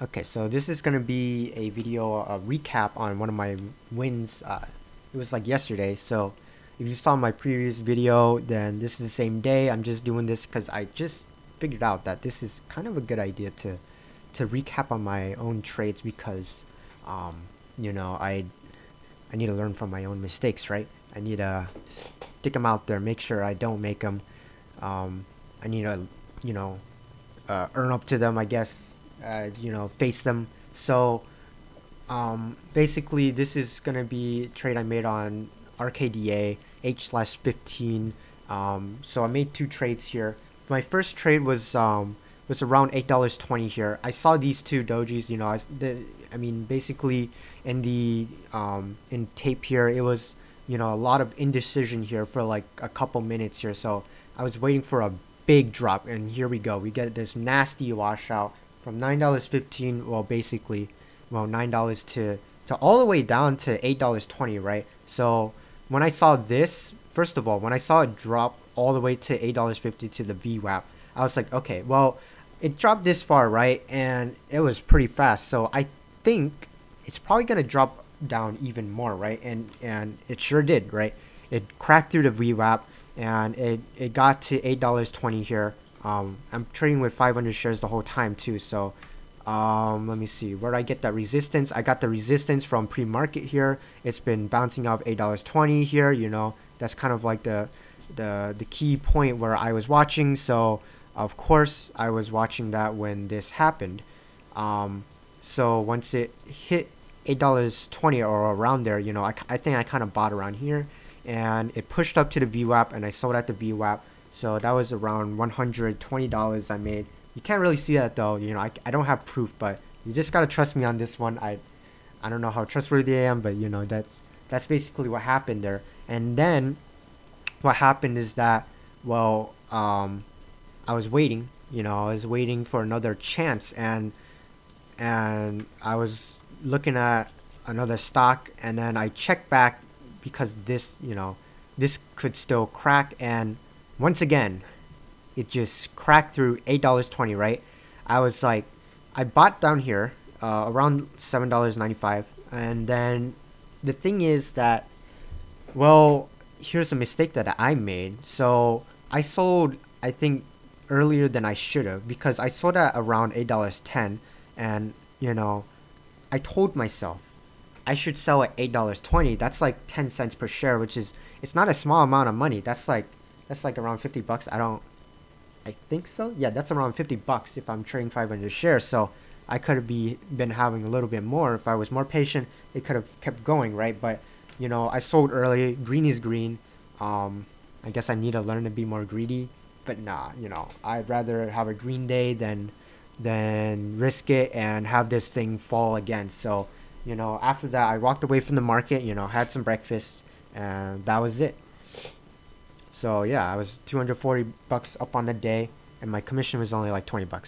Okay, so this is gonna be a video, a recap on one of my wins. Uh, it was like yesterday, so if you saw my previous video, then this is the same day. I'm just doing this because I just figured out that this is kind of a good idea to to recap on my own trades because, um, you know, I I need to learn from my own mistakes, right? I need to stick them out there, make sure I don't make them. Um, I need to, you know, uh, earn up to them, I guess uh, you know face them. So um, basically this is gonna be trade I made on RKDA H slash 15 um, so I made two trades here. My first trade was um, was around eight dollars twenty here. I saw these two dojis you know I, the, I mean basically in the um, in tape here it was you know a lot of indecision here for like a couple minutes here. So I was waiting for a big drop and here we go. We get this nasty washout from nine dollars fifteen well basically well nine dollars to to all the way down to eight dollars twenty right? So when I saw this first of all when I saw it drop all the way to eight dollars fifty to the VWAP I was like okay well it dropped this far right? And it was pretty fast. So I think it's probably gonna drop down even more right? And and it sure did right? It cracked through the VWAP and it, it got to eight dollars twenty here um, I'm trading with 500 shares the whole time too. So um, let me see where I get that resistance. I got the resistance from pre-market here. It's been bouncing off $8.20 here. You know, that's kind of like the, the, the key point where I was watching. So of course I was watching that when this happened. Um, so once it hit $8.20 or around there, you know, I, I think I kind of bought around here and it pushed up to the VWAP and I sold at the VWAP so that was around $120 I made. You can't really see that though, you know, I, I don't have proof, but you just gotta trust me on this one. I I don't know how trustworthy I am, but you know, that's that's basically what happened there. And then what happened is that well, um I was waiting, you know, I was waiting for another chance and and I was looking at another stock and then I checked back because this, you know, this could still crack and once again, it just cracked through $8.20, right? I was like, I bought down here uh, around $7.95. And then the thing is that, well, here's a mistake that I made. So I sold, I think, earlier than I should have because I sold at around $8.10. And, you know, I told myself I should sell at $8.20. That's like 10 cents per share, which is, it's not a small amount of money. That's like that's like around 50 bucks. I don't, I think so. Yeah, that's around 50 bucks if I'm trading 500 shares. So I could have be been having a little bit more if I was more patient. It could have kept going, right? But you know, I sold early. Green is green. Um, I guess I need to learn to be more greedy. But nah, you know, I'd rather have a green day than than risk it and have this thing fall again. So, you know, after that, I walked away from the market. You know, had some breakfast, and that was it. So yeah, I was 240 bucks up on the day, and my commission was only like 20 bucks.